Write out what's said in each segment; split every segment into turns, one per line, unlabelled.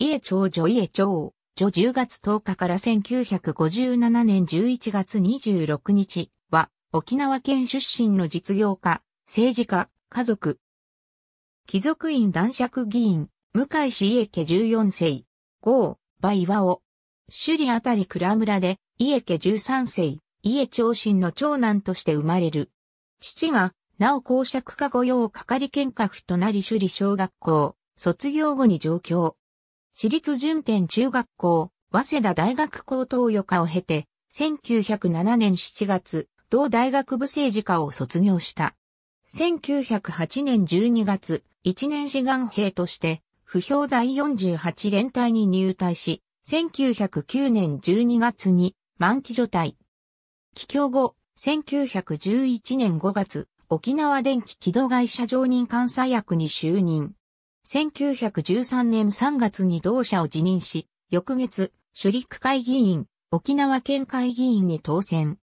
家町女家町、女10月10日から1957年11月26日は、沖縄県出身の実業家、政治家、家族。貴族院男爵議員、向井氏家家14世、豪、馬岩尾。首里あたり倉村で、家家13世、家長身の長男として生まれる。父が、なお公爵家御用係見学となり首里小学校、卒業後に上京。私立順天中学校、早稲田大学高等余科を経て、1907年7月、同大学部政治科を卒業した。1908年12月、一年志願兵として、不評第48連隊に入隊し、1909年12月に満期除隊。帰郷後、1911年5月、沖縄電気軌道会社常任監査役に就任。1913年3月に同社を辞任し、翌月、首里区会議員、沖縄県会議員に当選。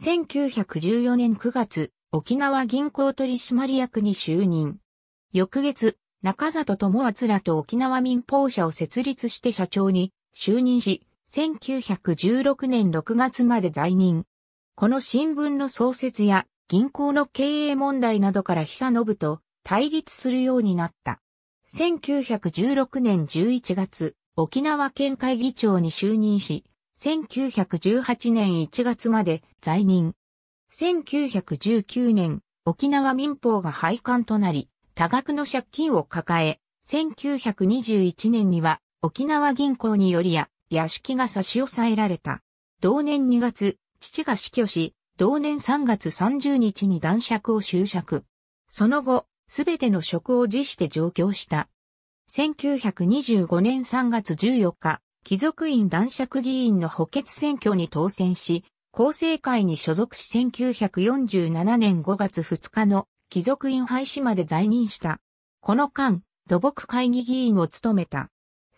1914年9月、沖縄銀行取締役に就任。翌月、中里智厚らと沖縄民放社を設立して社長に就任し、1916年6月まで在任。この新聞の創設や銀行の経営問題などから久信と対立するようになった。1916年11月、沖縄県会議長に就任し、1918年1月まで在任。1919年、沖縄民法が廃刊となり、多額の借金を抱え、1921年には沖縄銀行によりや屋敷が差し押さえられた。同年2月、父が死去し、同年3月30日に男爵を終爵。その後、すべての職を辞して上京した。1925年3月14日、貴族院男爵議員の補欠選挙に当選し、厚生会に所属し1947年5月2日の貴族院廃止まで在任した。この間、土木会議議員を務めた。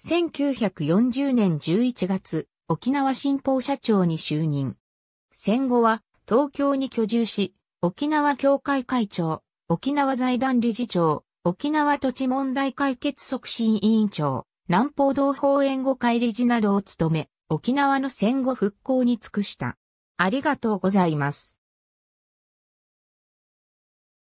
1940年11月、沖縄新報社長に就任。戦後は東京に居住し、沖縄協会会長、沖縄財団理事長、沖縄土地問題解決促進委員長、南方同胞援護会理事などを務め、沖縄の戦後復興に尽くした。ありがとうございます。